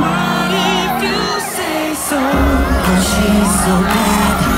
What if you say so? Cause she's so bad.